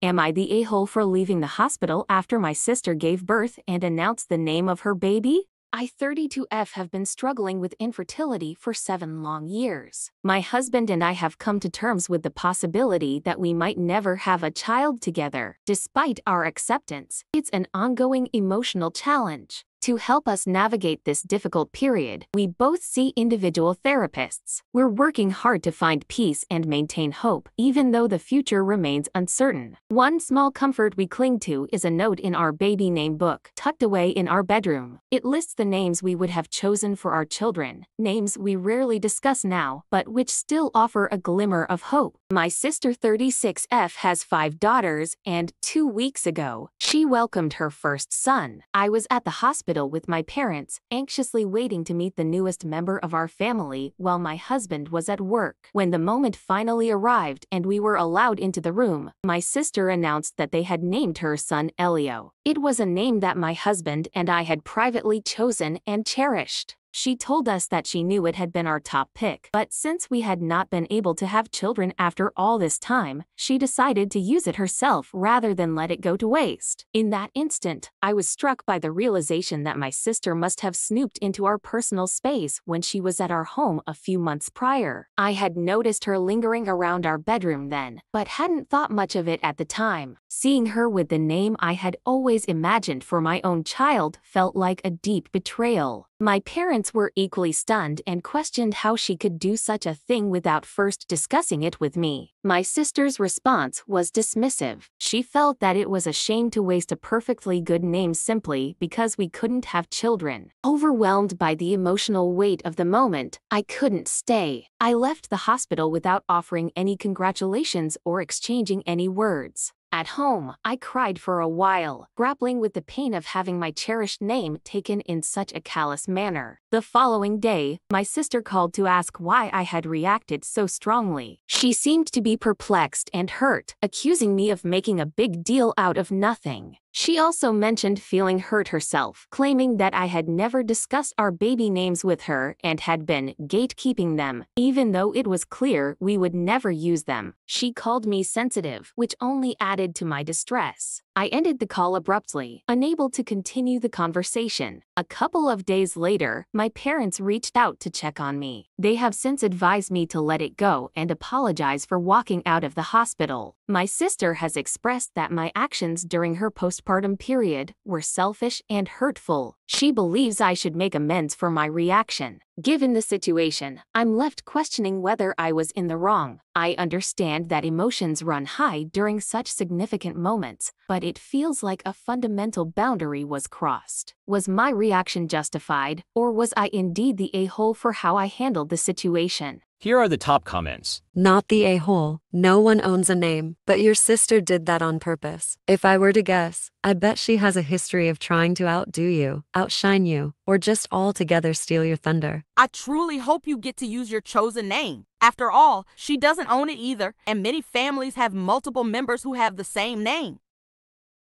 Am I the a hole for leaving the hospital after my sister gave birth and announced the name of her baby? I 32F have been struggling with infertility for seven long years. My husband and I have come to terms with the possibility that we might never have a child together. Despite our acceptance, it's an ongoing emotional challenge. To help us navigate this difficult period, we both see individual therapists. We're working hard to find peace and maintain hope, even though the future remains uncertain. One small comfort we cling to is a note in our baby name book, tucked away in our bedroom. It lists the names we would have chosen for our children, names we rarely discuss now, but which still offer a glimmer of hope. My sister 36F has five daughters, and two weeks ago, she welcomed her first son. I was at the hospital with my parents, anxiously waiting to meet the newest member of our family while my husband was at work. When the moment finally arrived and we were allowed into the room, my sister announced that they had named her son Elio. It was a name that my husband and I had privately chosen and cherished. She told us that she knew it had been our top pick, but since we had not been able to have children after all this time, she decided to use it herself rather than let it go to waste. In that instant, I was struck by the realization that my sister must have snooped into our personal space when she was at our home a few months prior. I had noticed her lingering around our bedroom then, but hadn't thought much of it at the time. Seeing her with the name I had always imagined for my own child felt like a deep betrayal. My parents were equally stunned and questioned how she could do such a thing without first discussing it with me. My sister's response was dismissive. She felt that it was a shame to waste a perfectly good name simply because we couldn't have children. Overwhelmed by the emotional weight of the moment, I couldn't stay. I left the hospital without offering any congratulations or exchanging any words. At home, I cried for a while, grappling with the pain of having my cherished name taken in such a callous manner. The following day, my sister called to ask why I had reacted so strongly. She seemed to be perplexed and hurt, accusing me of making a big deal out of nothing. She also mentioned feeling hurt herself, claiming that I had never discussed our baby names with her and had been gatekeeping them, even though it was clear we would never use them. She called me sensitive, which only added to my distress. I ended the call abruptly, unable to continue the conversation. A couple of days later, my parents reached out to check on me. They have since advised me to let it go and apologize for walking out of the hospital. My sister has expressed that my actions during her postpartum period were selfish and hurtful. She believes I should make amends for my reaction. Given the situation, I'm left questioning whether I was in the wrong. I understand that emotions run high during such significant moments, but it feels like a fundamental boundary was crossed. Was my reaction justified, or was I indeed the a hole for how I handled the situation? Here are the top comments. Not the a hole. No one owns a name, but your sister did that on purpose. If I were to guess, I bet she has a history of trying to outdo you, outshine you, or just altogether steal your thunder. I truly hope you get to use your chosen name. After all, she doesn't own it either, and many families have multiple members who have the same name.